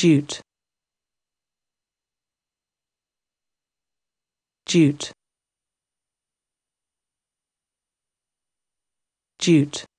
jute. Jute. Jute.